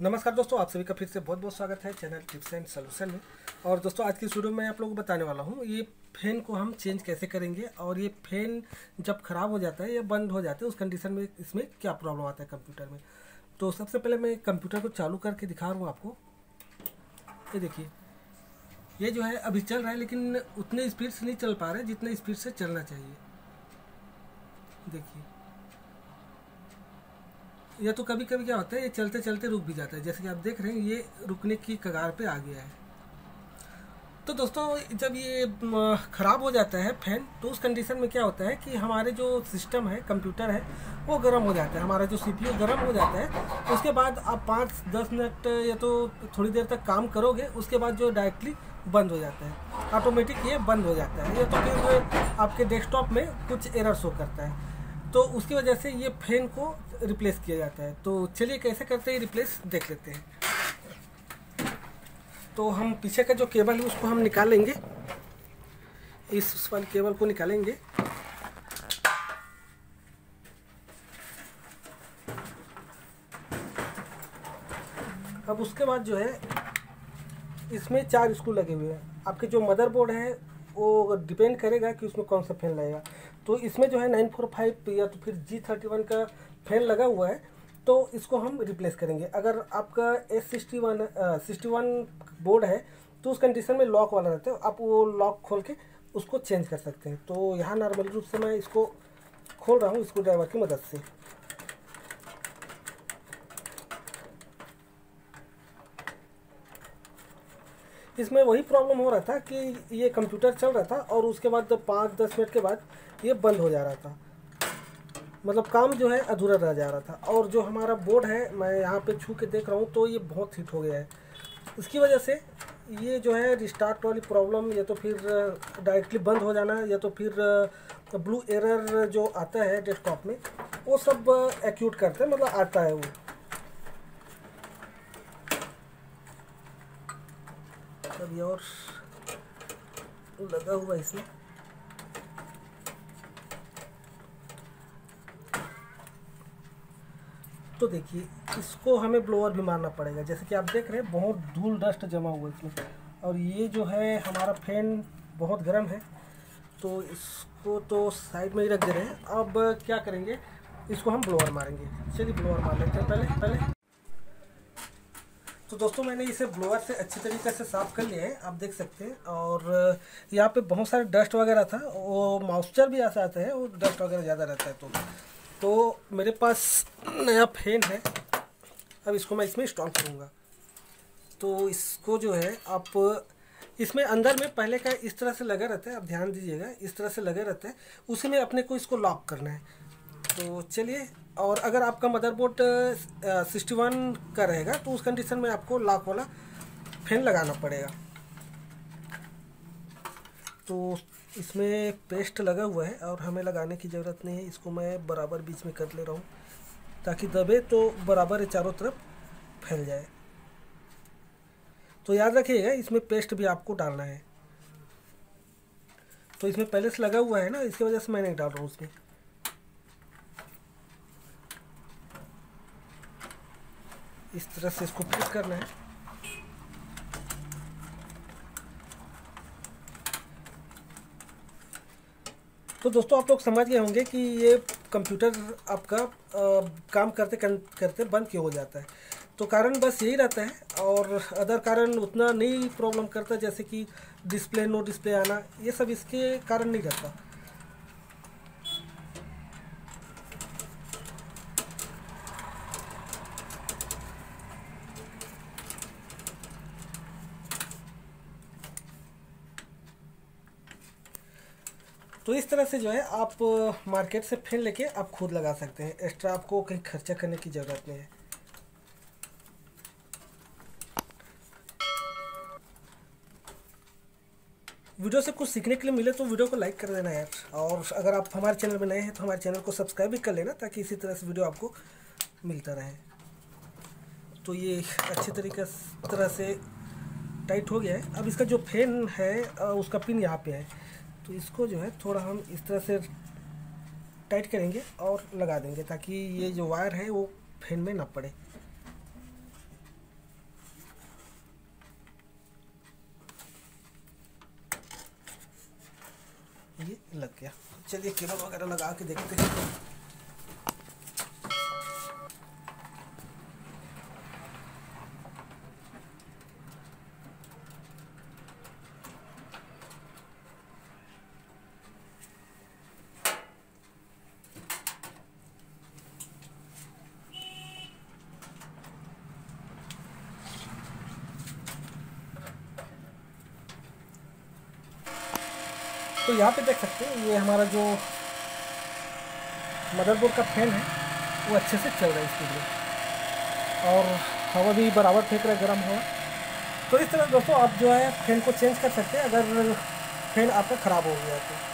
नमस्कार दोस्तों, आप सभी का फिर से बहुत बहुत स्वागत है चैनल टिप्स एंड सोल्यूशन में। और दोस्तों, आज की वीडियो में आप लोगों को बताने वाला हूँ, ये फ़ैन को हम चेंज कैसे करेंगे और ये फ़ैन जब ख़राब हो जाता है या बंद हो जाता है, उस कंडीशन में इसमें क्या प्रॉब्लम आता है कंप्यूटर में? तो सबसे पहले मैं कंप्यूटर को चालू करके दिखा रहा हूँ आपको। ये देखिए, ये जो है अभी चल रहा है, लेकिन उतने स्पीड से नहीं चल पा रहे जितने स्पीड से चलना चाहिए। देखिए। या तो कभी कभी क्या होता है, ये चलते चलते रुक भी जाता है। जैसे कि आप देख रहे हैं, ये रुकने की कगार पे आ गया है। तो दोस्तों, जब ये ख़राब हो जाता है फ़ैन तो उस कंडीशन में क्या होता है कि हमारे जो सिस्टम है, कंप्यूटर है, वो गर्म हो जाता है। हमारा जो सी सीपीयू गर्म हो जाता है, उसके बाद आप पाँच, दस मिनट या तो थोड़ी देर तक काम करोगे, उसके बाद जो डायरेक्टली बंद हो जाता है। ऑटोमेटिक ये बंद हो जाता है। या तो फिर आपके डेस्कटॉप में कुछ एरर शो करता है। तो उसकी वजह से ये फ़ैन को रिप्लेस किया जाता है। तो चलिए कैसे करते हैं रिप्लेस देख लेते हैं। तो हम पीछे का जो केबल है, उसको हम निकालेंगे। इस वाले केबल को निकालेंगे। अब उसके बाद जो है, इसमें चार स्क्रू लगे हुए हैं। आपके जो मदरबोर्ड है, वो डिपेंड करेगा कि उसमें कौन सा फ़ैन लगेगा। तो इसमें जो है नाइन फोर फाइव या तो फिर जी थर्टी वन का फ़ैन लगा हुआ है तो इसको हम रिप्लेस करेंगे। अगर आपका S sixty one sixty one board है तो उस कंडीशन में लॉक वाला रहता है, आप वो लॉक खोल के उसको चेंज कर सकते हैं। तो यहाँ नॉर्मल रूप से मैं इसको खोल रहा हूँ स्क्रू ड्राइवर की मदद से। इसमें वही प्रॉब्लम हो रहा था कि ये कंप्यूटर चल रहा था और उसके बाद जब पाँच, दस मिनट के बाद ये बंद हो जा रहा था। मतलब काम जो है अधूरा रह जा रहा था। और जो हमारा बोर्ड है, मैं यहाँ पे छू के देख रहा हूँ तो ये बहुत हिट हो गया है। इसकी वजह से ये जो है रिस्टार्ट वाली प्रॉब्लम या तो फिर डायरेक्टली बंद हो जाना, या तो फिर ब्लू एरर जो आता है डेस्कटॉप में, वो सब एक्यूट करते हैं मतलब आता है वो। अभी और लगा हुआ इसमें। तो देखिए, इसको हमें ब्लोअर भी मारना पड़ेगा। जैसे कि आप देख रहे हैं, बहुत धूल डस्ट जमा हुआ इसमें। और ये जो है, हमारा फ़ैन बहुत गर्म है। तो इसको तो साइड में ही रख दे रहे हैं। अब क्या करेंगे, इसको हम ब्लोअर मारेंगे। चलिए ब्लोअर मार लेते हैं। पहले पहले तो दोस्तों, मैंने इसे ब्लोअर से अच्छी तरीके से साफ़ कर लिया है, आप देख सकते हैं। और यहाँ पे बहुत सारे डस्ट वगैरह था, वो मॉइस्चर भी ऐसा आता है, वो डस्ट वगैरह ज़्यादा रहता है तो। तो मेरे पास नया फ़ैन है, अब इसको मैं इसमें इंस्टॉल करूँगा। तो इसको जो है, आप, इसमें अंदर में पहले का इस तरह से लगा रहता है, आप ध्यान दीजिएगा, इस तरह से लगा रहता है, उसी में अपने को इसको लॉक करना है। तो चलिए, और अगर आपका मदरबोर्ड सिक्सटी वन का रहेगा तो उस कंडीशन में आपको लॉक वाला फ़ैन लगाना पड़ेगा। तो इसमें पेस्ट लगा हुआ है, और हमें लगाने की ज़रूरत नहीं है। इसको मैं बराबर बीच में कर ले रहा हूँ, ताकि दबे तो बराबर चारों तरफ़ फैल जाए। तो याद रखिएगा, इसमें पेस्ट भी आपको डालना है। तो इसमें पहले से लगा हुआ है ना, इसकी वजह से मैं नहीं डाल रहा हूँ उसमें। इस तरह से इसको फिट करना है। तो दोस्तों आप लोग समझ गए होंगे कि ये कंप्यूटर आपका आ, काम करते करते बंद क्यों हो जाता है। तो कारण बस यही रहता है और अदर कारण उतना नहीं प्रॉब्लम करता जैसे कि डिस्प्ले नो डिस्प्ले आना ये सब इसके कारण नहीं रहता तो इस तरह से जो है आप मार्केट से फिर लेके आप खुद लगा सकते हैं। एक्स्ट्रा आपको कहीं खर्चा करने की ज़रूरत नहीं है। वीडियो से कुछ सीखने के लिए मिले तो वीडियो को लाइक कर देना यार। और अगर आप हमारे चैनल में नए हैं तो हमारे चैनल को सब्सक्राइब भी कर लेना ताकि इसी तरह से वीडियो आपको मिलता रहे। तो ये अच्छी तरीके तरह से टाइट हो गया है। अब इसका जो फ़ैन है उसका पिन यहाँ पे है। तो इसको जो है थोड़ा हम इस तरह से टाइट करेंगे और लगा देंगे ताकि ये जो वायर है वो फ़ैन में ना पड़े। ये लग गया। चलिए केबल वगैरह लगा के देखते हैं। तो यहाँ पे देख सकते हैं, ये हमारा जो मदरबोर्ड का फ़ैन है, वो अच्छे से चल रहा है इसके लिए और हवा भी बराबर फेंक रहा है, गर्म हवा। तो इस तरह दोस्तों, आप जो है फ़ैन को चेंज कर सकते हैं, अगर फ़ैन आपका ख़राब हो गया तो।